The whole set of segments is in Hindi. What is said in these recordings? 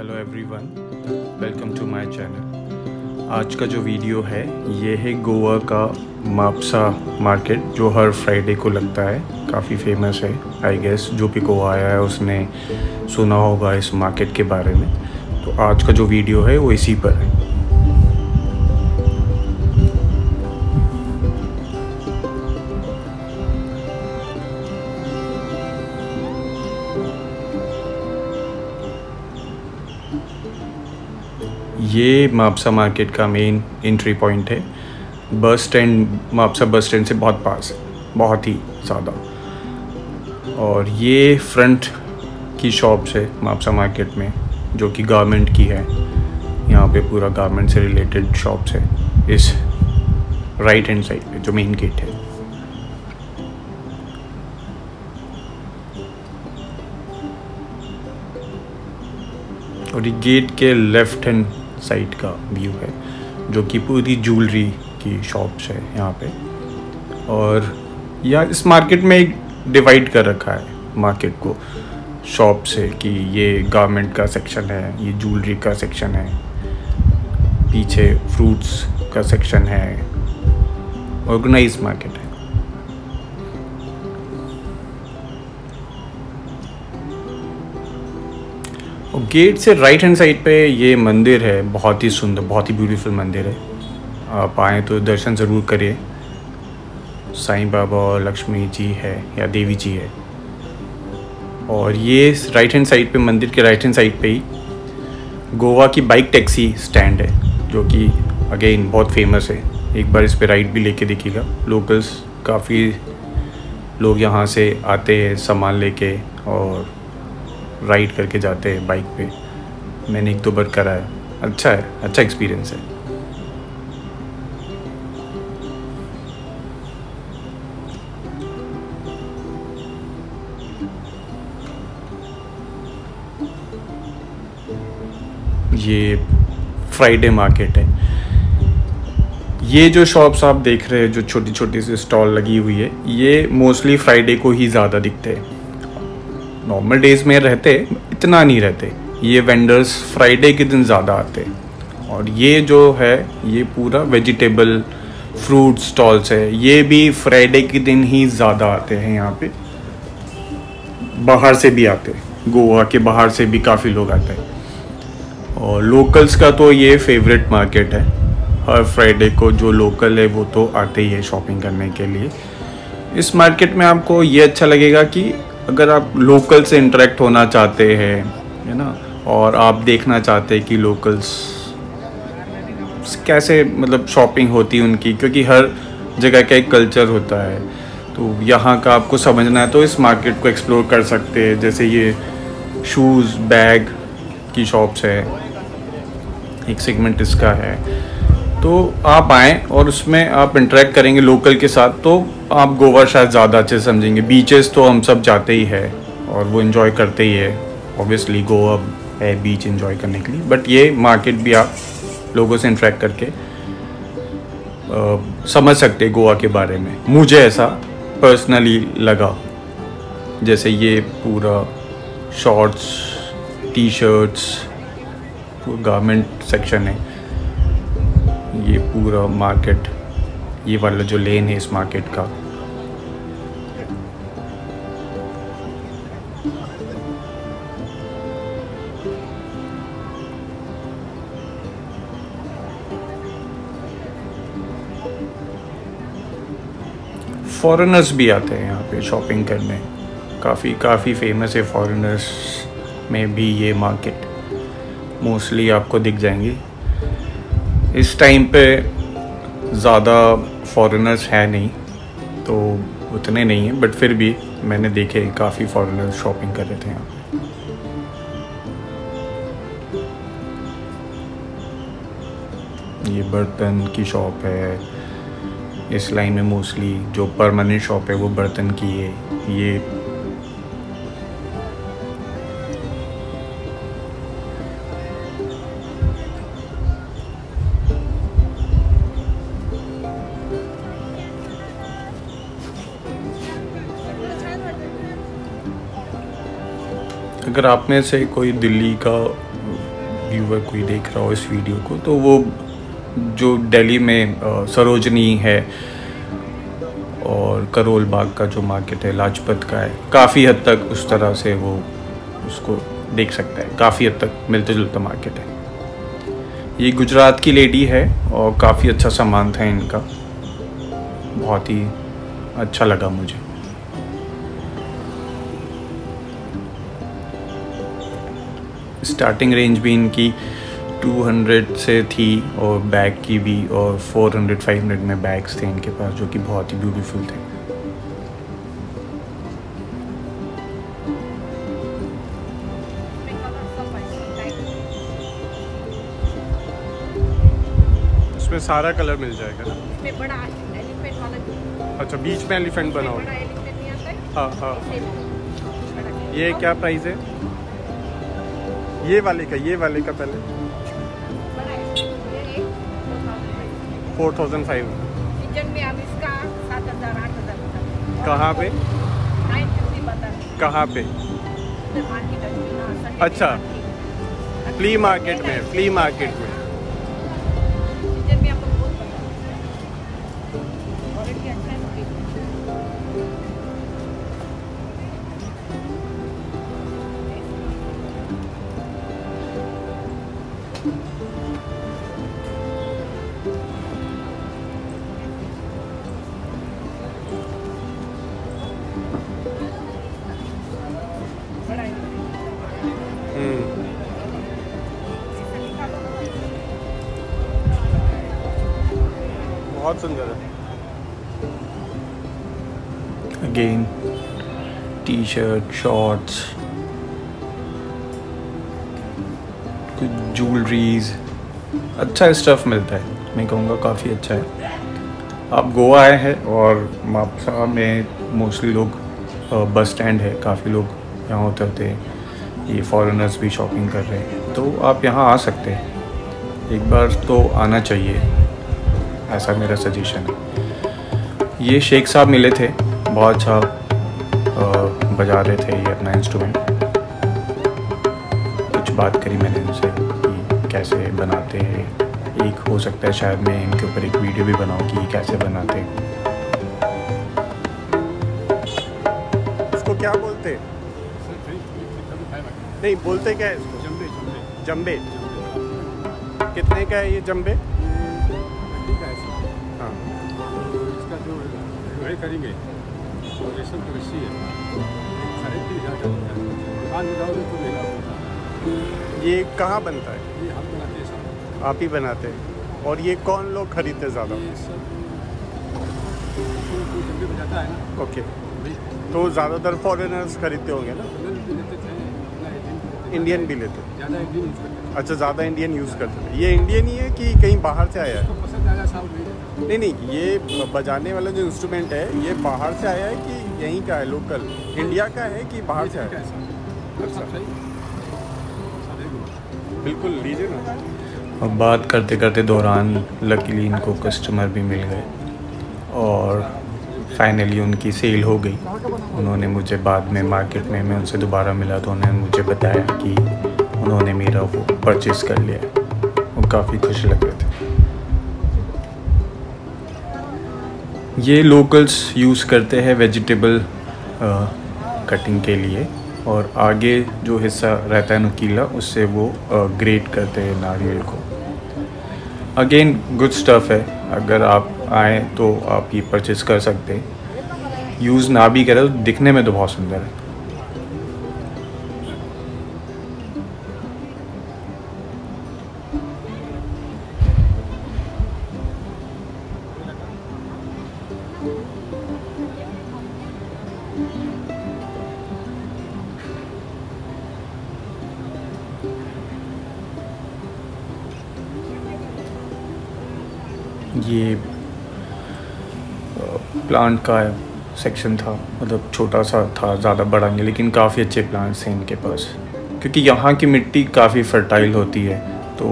Hello everyone welcome to my channel आज का जो वीडियो है, ये है गोवा का मापसा मार्केट जो हर फ्राइडे को लगता है। काफ़ी फ़ेमस है आई गेस जो भी गोवा आया है, उसने सुना होगा इस मार्केट के बारे में। तो आज का जो वीडियो है, वो इसी पर है। ये मापसा मार्केट का मेन एंट्री पॉइंट है। Bus stand Mapusa bus stand से बहुत पास है, बहुत ही ज़्यादा। और ये फ्रंट की शॉप्स है मापसा मार्केट में, जो कि गारमेंट की है। यहाँ पे पूरा गारमेंट से रिलेटेड शॉप्स है, इस राइट हैंड साइड पे, जो मेन गेट है। और ये गेट के लेफ़्ट हैंड साइड का व्यू है, जो कि पूरी ज्वेलरी की शॉप्स है यहाँ पे। और या इस मार्केट में एक डिवाइड कर रखा है मार्केट को शॉप से कि ये गारमेंट का सेक्शन है, ये ज्वेलरी का सेक्शन है, पीछे फ्रूट्स का सेक्शन है ऑर्गेनाइज मार्केट है। और गेट से राइट हैंड साइड पे ये मंदिर है, बहुत ही सुंदर, बहुत ही ब्यूटीफुल मंदिर है। आप आएँ तो दर्शन ज़रूर करिए। साईं बाबा और लक्ष्मी जी है, या देवी जी है। और ये राइट हैंड साइड पे, मंदिर के राइट हैंड साइड पे ही गोवा की बाइक टैक्सी स्टैंड है, जो कि अगेन बहुत फ़ेमस है। एक बार इस पर राइड भी लेके देखिएगा। लोकल्स काफ़ी लोग यहाँ से आते हैं सामान लेके और राइड करके जाते हैं बाइक पे। मैंने एक दो बार करा है। अच्छा है अच्छा एक्सपीरियंस है। ये फ्राइडे मार्केट है। ये जो शॉप्स आप देख रहे हैं, जो छोटी छोटी सी स्टॉल लगी हुई है, ये मोस्टली फ्राइडे को ही ज़्यादा दिखते हैं। नॉर्मल डेज़ में रहते, इतना नहीं रहते। ये वेंडर्स फ्राइडे के दिन ज़्यादा आते। और ये जो है, ये पूरा वेजिटेबल फ्रूट स्टॉल्स है। ये भी फ्राइडे के दिन ही ज़्यादा आते हैं यहाँ पे। बाहर से भी आते। गोवा के बाहर से भी काफ़ी लोग आते हैं। और लोकल्स का तो ये फेवरेट मार्केट है। हर फ्राइडे को जो लोकल है, वो तो आते ही है शॉपिंग करने के लिए। इस मार्केट में आपको ये अच्छा लगेगा कि अगर आप लोकल से इंटरेक्ट होना चाहते हैं, है ना? और आप देखना चाहते हैं कि लोकल्स कैसे मतलब शॉपिंग होती है उनकी, क्योंकि हर जगह का एक कल्चर होता है। तो यहाँ का आपको समझना है तो इस मार्केट को एक्सप्लोर कर सकते हैं। जैसे ये शूज़ बैग की शॉप्स है। एक सेगमेंट इसका है। तो आप आएँ और उसमें आप इंटरेक्ट करेंगे लोकल के साथ तो आप गोवा शायद ज़्यादा अच्छे समझेंगे। बीचेस तो हम सब जाते ही है और वो इन्जॉय करते ही है। ऑब्वियसली गोवा है बीच इन्जॉय करने के लिए। बट ये मार्केट भी आप लोगों से इंट्रैक्ट करके आ, समझ सकते गोवा के बारे में। मुझे ऐसा पर्सनली लगा। जैसे ये पूरा shorts T shirts garment section है। ये पूरा मार्केट ये वाला जो लेन है इस मार्केट का। फॉरेनर्स भी आते हैं यहाँ पे शॉपिंग करने। काफ़ी काफ़ी फ़ेमस है फॉरेनर्स में भी ये मार्केट मोस्टली आपको दिख जाएँगी। इस टाइम पे ज़्यादा फॉरेनर्स है नहीं तो उतने नहीं हैं बट फिर भी मैंने देखे काफ़ी फॉरेनर्स शॉपिंग कर रहे थे यहाँ ये बर्तन की शॉप है इस लाइन में मोस्टली जो परमानेंट शॉप है वो बर्तन की है, ये। अगर आप में से कोई दिल्ली का व्यूवर कोई देख रहा हो इस वीडियो को तो वो जो दिल्ली में सरोजनी है और करोल बाग का जो मार्केट है, लाजपत का है, काफ़ी हद तक उस तरह से वो उसको देख सकता है। काफ़ी हद तक मिलते जुलता मार्केट है। ये गुजरात की लेडी है और काफ़ी अच्छा सामान था इनका। बहुत ही अच्छा लगा मुझे। स्टार्टिंग रेंज भी इनकी 200 से थी और बैग की भी और 400 500 में बैग्स थे इनके पास जो कि बहुत ही ब्यूटीफुल थे। इसमें सारा कलर मिल जाएगा ना? बड़ा अच्छा बीच में एलिफेंट बना हुआ हाँ? हाँ ये क्या प्राइस है? ये वाले का ये वाले का पहले। Four thousand five. में अब इसका सात हज़ार आठ हज़ार कहाँ पे? कहाँ पे? अच्छा। फ्ली मार्केट में फ्ली मार्केट में। बहुत सुंदर है। अगेन टी शर्ट शॉर्ट्स कुछ ज्वेलरीज अच्छा स्टफ़ मिलता है। मैं कहूँगा काफ़ी अच्छा है। आप गोवा आए हैं और मापसा में मोस्टली लोग बस स्टैंड है, काफ़ी लोग यहाँ हैं ये फॉरेनर्स भी शॉपिंग कर रहे हैं। तो आप यहाँ आ सकते हैं। एक बार तो आना चाहिए। ऐसा मेरा सजेशन है। ये शेख साहब मिले थे। बहुत अच्छा बजा रहे थे ये अपना इंस्ट्रूमेंट कुछ बात करी मैंने उनसे कि कैसे बनाते हैं। एक हो सकता है शायद मैं इनके ऊपर एक वीडियो भी बनाऊँ कि कैसे बनाते हैं। इसको क्या बोलते हैं? नहीं बोलते क्या है इसको? जम्बे जम्बे कितने का है ये जम्बे हाँ इसका जो है करेंगे। और रेशम की रस्सी है। साढ़े तीन हज़ार होता है। दुकान में तो महँगा होता ये कहाँ बनता है? ये हम बनाते हैं आप ही बनाते हैं। और ये कौन लोग खरीदते ज़्यादा? है ओके। तो ज़्यादातर फॉरेनर्स खरीदते होंगे ना कलर भी लेते थे अपना एजेंट भी लेते थे। इंडियन भी लेते हैं। ज़्यादा इंडियन यूज़ करते हैं। अच्छा ज़्यादा इंडियन यूज़ करते हैं। ये इंडियन ही है कि कहीं बाहर से आया है? तो नहीं नहीं नहीं ये बजाने वाला जो इंस्ट्रूमेंट है ये बाहर से आया है कि यहीं का है लोकल इंडिया का है कि बाहर से आया है? अच्छा। एक बिल्कुल लीजिए ना। और बात करते करते दौरान लकीली इनको कस्टमर भी मिल गए। और फाइनली उनकी सेल हो गई। उन्होंने मुझे बाद में मार्केट में, मैं उनसे दोबारा मिला तो उन्होंने मुझे बताया कि उन्होंने मेरा वो परचेज़ कर लिया वो काफ़ी खुश लग रहे थे। ये लोकल्स यूज़ करते हैं वेजिटेबल कटिंग के लिए और आगे जो हिस्सा रहता है नुकीला, उससे वो ग्रेट करते हैं नारियल को। अगेन गुड स्टफ़ है। अगर आप आए तो आप ये परचेज़ कर सकते हैं। यूज़ ना भी करें तो दिखने में तो बहुत सुंदर है। ये प्लांट का सेक्शन था मतलब छोटा सा था, ज़्यादा बड़ा नहीं, लेकिन काफ़ी अच्छे प्लांट्स हैं इनके पास। क्योंकि यहाँ की मिट्टी काफ़ी फर्टाइल होती है तो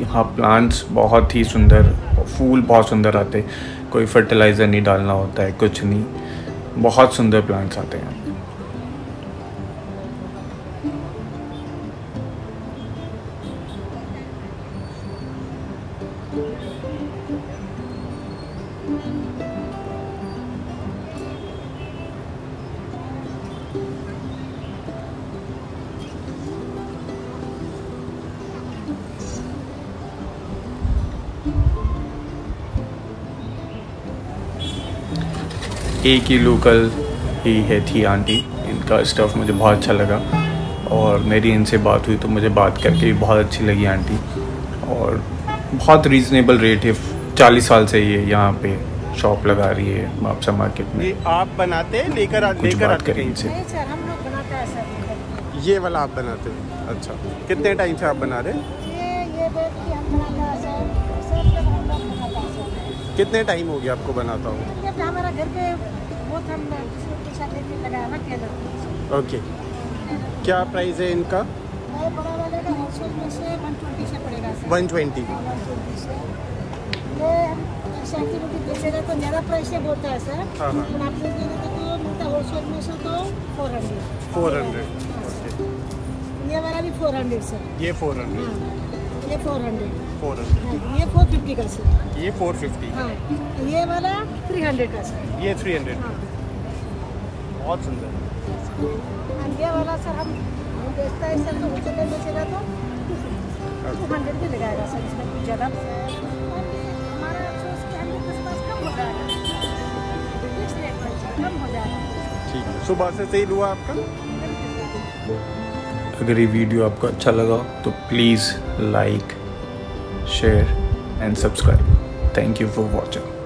यहाँ प्लांट्स बहुत ही सुंदर, फूल बहुत सुंदर आते कोई फर्टिलाइज़र नहीं डालना होता है, कुछ नहीं। बहुत सुंदर प्लांट्स आते हैं। एक ही लोकल ही है थी आंटी। इनका स्टफ़ मुझे बहुत अच्छा लगा। और मेरी इनसे बात हुई तो मुझे बात करके भी बहुत अच्छी लगी आंटी। और बहुत रीज़नेबल रेट है। चालीस साल से ये यहाँ पे। शॉप लगा रही है मापसा मार्केट में। ये आप बनाते हैं लेकर लेकर बात आते करें हैं इनसे हम लोग बनाते हैं ये वाला आप बनाते हैं? अच्छा। कितने टाइम से आप बना रहे हैं? हैं हैं सर कितने टाइम हो गया आपको बनाता हूँ तो हमारा घर पे वो हम दूसरे के साथ लेके लगाया ना टेलर ओके। क्या प्राइस है इनका? मैं बड़ा वाले का होलसेल में से वन ट्वेंटी से पड़ेगा sir one twenty one twenty से ये हम ऐसे एक्टिविटी बेचेगा तो ज़्यादा प्राइस बोलता है. सर हाँ, हाँ। आपने देने तो मिलता होलसेल में से तो फोर हंड्रेड फोर हंड्रेड ये वाला भी फोर हंड्रेड सर ये फोर हंड्रेड ये फोर हंड्रेड फोर हंड्रेड ये फोर फिफ्टी का सर ये फोर फिफ्टी हाँ. ये वाला थ्री हंड्रेड का सर ये थ्री हंड्रेड हाँ. बहुत सुंदर. ये वाला सर हम बेचता है सर तो होलसेल में बेचेगा तो टू हंड्रेड भी लगाएगा सर इसमें ज़्यादा कम हो जाएगा ठीक है। सुबह से सेल हुआ आपका? अगर ये वीडियो आपको अच्छा लगा तो please like share and subscribe thank you for watching